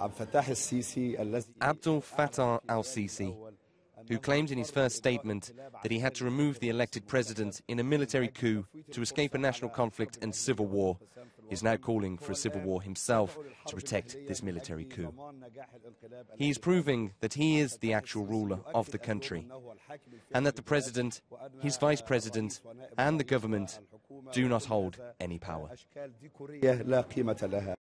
Abdel Fattah al Sisi, who claimed in his first statement that he had to remove the elected president in a military coup to escape a national conflict and civil war, is now calling for a civil war himself to protect this military coup. He is proving that he is the actual ruler of the country and that the president, his vice president, and the government do not hold any power.